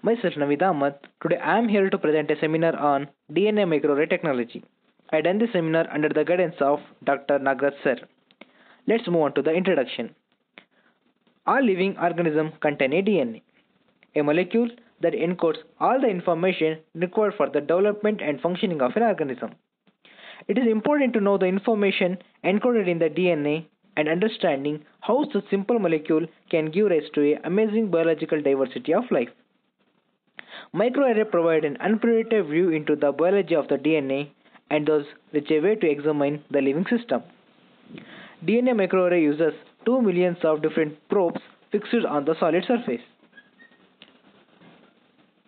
Myself Naveed Ahamed. Today I am here to present a seminar on DNA microarray technology. I done this seminar under the guidance of Dr. Nagraj sir. Let's move on to the introduction. All living organisms contain a DNA, a molecule that encodes all the information required for the development and functioning of an organism. It is important to know the information encoded in the DNA and understanding how such a simple molecule can give rise to a amazing biological diversity of life. Microarray provide an unpredictable view into the biology of the DNA and thus rich a way to examine the living system. DNA microarray uses 2 millions of different probes fixed on the solid surface.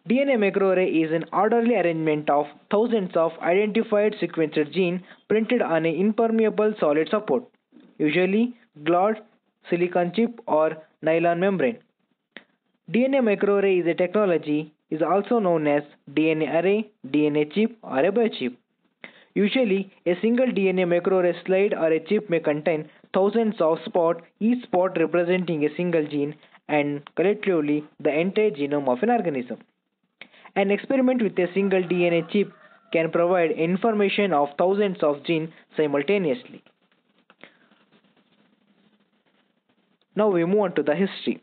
DNA microarray is an orderly arrangement of thousands of identified sequenced genes printed on an impermeable solid support, usually glass, silicon chip, or nylon membrane. DNA microarray is a technology is also known as DNA array, DNA chip, or a biochip. Usually, a single DNA microarray slide or a chip may contain thousands of spots, each spot representing a single gene and collectively the entire genome of an organism. An experiment with a single DNA chip can provide information of thousands of genes simultaneously. Now we move on to the history.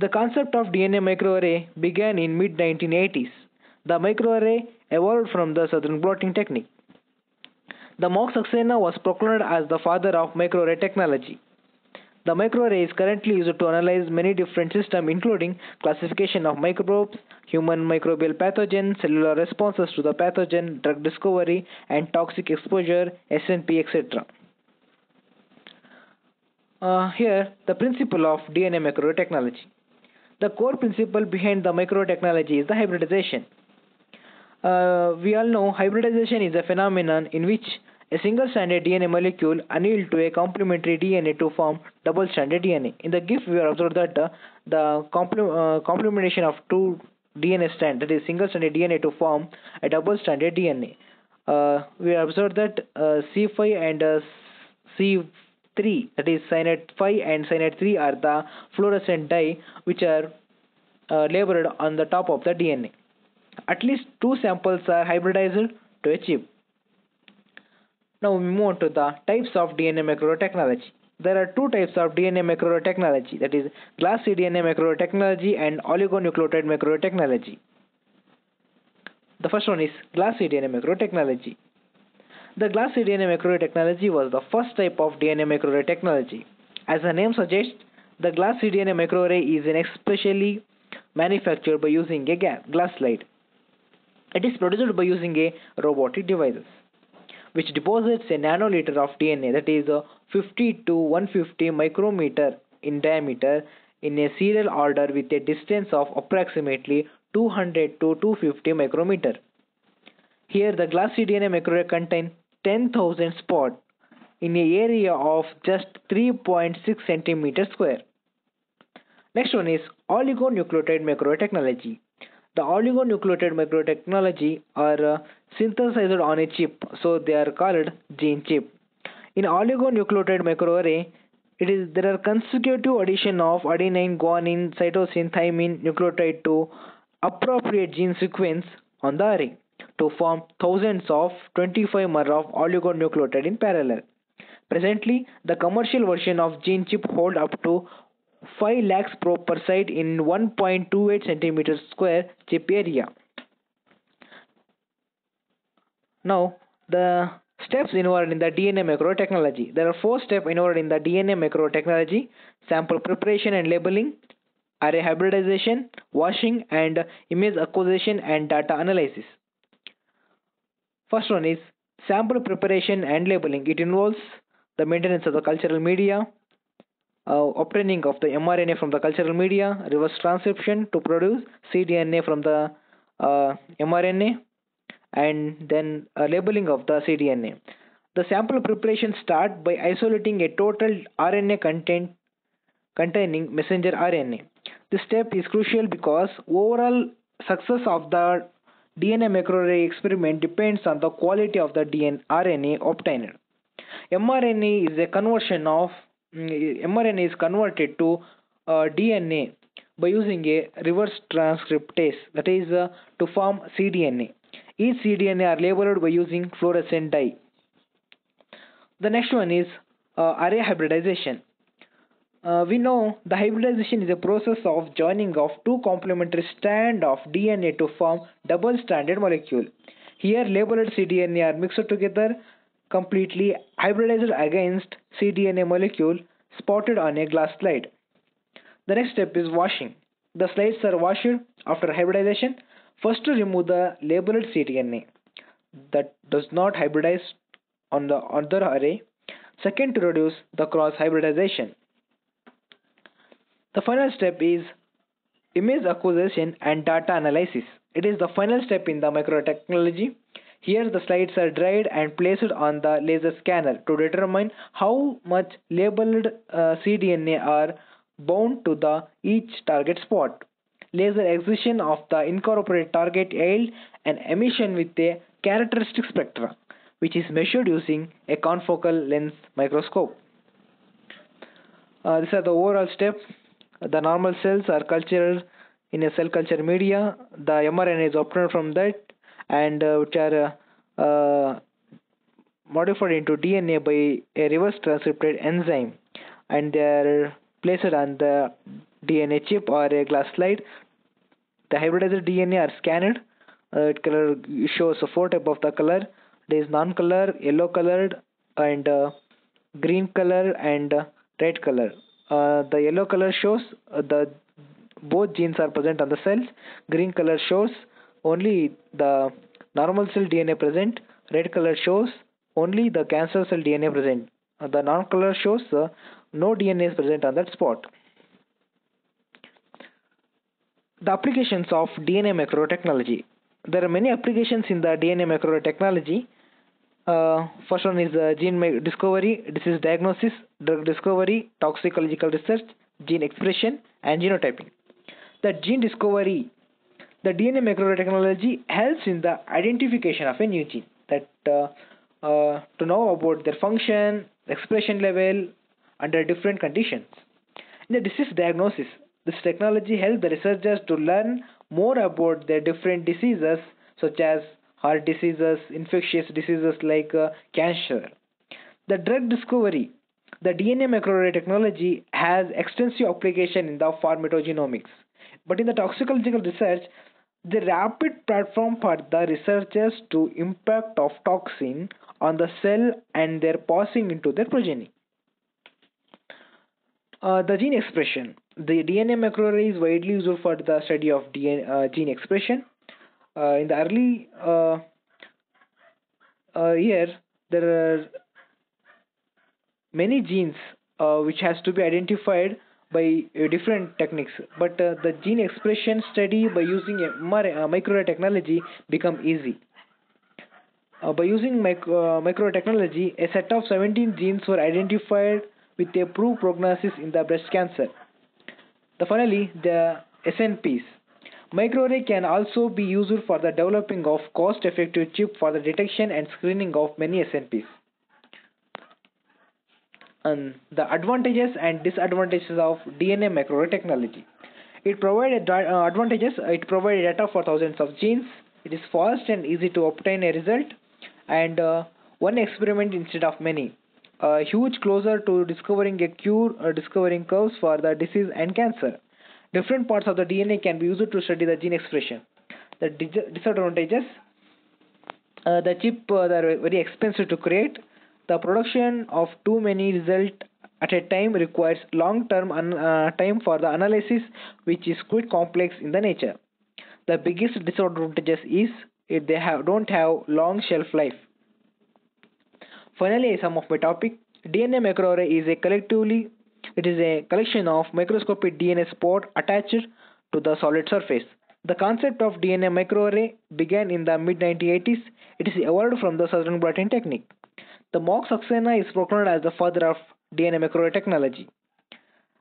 The concept of DNA microarray began in mid 1980s. The microarray evolved from the southern blotting technique. The Mark Schena was proclaimed as the father of microarray technology. The microarray is currently used to analyze many different systems including classification of microbes, human microbial pathogen, cellular responses to the pathogen, drug discovery and toxic exposure, SNP, etc. Uh, here, the principle of DNA microarray technology the core principle behind the micro technology is the hybridization. Uh, we all know hybridization is a phenomenon in which a single stranded DNA molecule annealed to a complementary DNA to form double stranded DNA. In the GIF, we have observed that uh, the uh, complementation of two DNA strands, that is, single stranded DNA to form a double stranded DNA. Uh, we have observed that uh, C5 and uh, C 3 that is cyanine 5 and cyanine 3 are the fluorescent dye which are uh, on the top of the DNA. At least two samples are hybridized to achieve. Now we move on to the types of DNA microtechnology. There are two types of DNA microtechnology that is glass cDNA microtechnology and oligonucleotide microtechnology. The first one is glass cDNA microtechnology. The glass DNA microarray technology was the first type of DNA microarray technology. As the name suggests, the glass DNA microarray is an especially manufactured by using a glass slide. It is produced by using a robotic devices which deposits a nanoliter of DNA that is 50 to 150 micrometer in diameter in a serial order with a distance of approximately 200 to 250 micrometer. Here the glass DNA microarray contains 10,000 spots in an area of just 3.6 centimeter square. Next one is oligonucleotide macroarray technology. The oligonucleotide macroarray technology are uh, synthesized on a chip, so they are called gene chip. In oligonucleotide microarray, it is there are consecutive addition of adenine, guanine, cytosine, thymine nucleotide to appropriate gene sequence on the array to form thousands of 25 mer of oligonucleotide in parallel. Presently, the commercial version of gene chip hold up to 5 lakhs probe per site in 1.28 centimeters square chip area. Now, the steps involved in the DNA macro technology. There are four steps involved in the DNA macro technology sample preparation and labeling, array hybridization, washing, and image acquisition and data analysis. First one is sample preparation and labeling. It involves the maintenance of the cultural media, uh, obtaining of the mRNA from the cultural media, reverse transcription to produce cDNA from the uh, mRNA, and then uh, labeling of the cDNA. The sample preparation start by isolating a total RNA content containing messenger RNA. This step is crucial because overall success of the DNA microarray experiment depends on the quality of the DNA obtained. mRNA is a conversion of mRNA is converted to uh, DNA by using a reverse transcriptase that is uh, to form cDNA. Each cDNA are labeled by using fluorescent dye. The next one is uh, array hybridization. Uh, we know the hybridization is a process of joining of two complementary strands of DNA to form double-stranded molecule. Here labeled cDNA are mixed together completely hybridized against cDNA molecule spotted on a glass slide. The next step is washing. The slides are washed after hybridization. First to remove the labeled cDNA that does not hybridize on the other array. Second to reduce the cross hybridization. The final step is image acquisition and data analysis. It is the final step in the microtechnology. Here the slides are dried and placed on the laser scanner to determine how much labeled uh, cDNA are bound to the each target spot. Laser excision of the incorporated target yield an emission with a characteristic spectra, which is measured using a confocal lens microscope. Uh, these are the overall steps. The normal cells are cultured in a cell culture media. The mRNA is obtained from that and uh, which are uh, uh, modified into DNA by a reverse transcriptase enzyme and they are placed on the DNA chip or a glass slide. The hybridized DNA are scanned. Uh, it color shows four type of the color. There is non-color, yellow colored, and uh, green color and uh, red color. Uh, the yellow color shows uh, the both genes are present on the cells. Green color shows only the normal cell DNA present. Red color shows only the cancer cell DNA present. Uh, the non-color shows no DNA is present on that spot. The applications of DNA macrotechnology. There are many applications in the DNA macrotechnology. Uh, first one is uh, gene discovery, disease diagnosis, drug discovery, toxicological research, gene expression, and genotyping. The gene discovery, the DNA microarray technology helps in the identification of a new gene that uh, uh to know about their function, expression level, under different conditions. In the disease diagnosis, this technology helps the researchers to learn more about their different diseases such as heart diseases, infectious diseases like uh, cancer. The drug discovery, the DNA microarray technology has extensive application in the pharmacogenomics. But in the toxicological research, the rapid platform for the researchers to impact of toxin on the cell and their passing into their progeny. Uh, the gene expression. The DNA microarray is widely used for the study of DNA, uh, gene expression. Uh, in the early uh, uh, year, there are many genes uh, which has to be identified by different techniques. But the gene expression study by using microarray technology become easy. by using micro, technology, a set of 17 genes were identified with a poor prognosis in the breast cancer. The finally, the SNPs. Microarray can also be used for the developing of cost-effective chip for the detection and screening of many SNPs. And the advantages and disadvantages of DNA microarray technology. It provides uh, advantages. It provides data for thousands of genes. It is fast and easy to obtain a result, and uh, one experiment instead of many a huge closer to discovering a cure or discovering curves for the disease and cancer. Different parts of the DNA can be used to study the gene expression. The disadvantages uh, the chip uh, are very expensive to create. The production of too many results at a time requires long-term uh, time for the analysis, which is quite complex in the nature. The biggest disadvantages is if they have, don't have long shelf life. Finally, some of my topic. DNA microarray is a collectively it is a collection of microscopic DNA spot attached to the solid surface. The concept of DNA microarray began in the mid 1980s. It is evolved from the Southern blotting technique. The Mark Schena is proclaimed as the father of DNA microarray technology.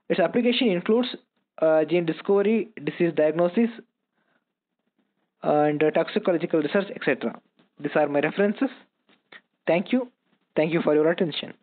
Its application includes uh, gene discovery, disease diagnosis, and toxicological research, etc. These are my references. Thank you. Thank you for your attention.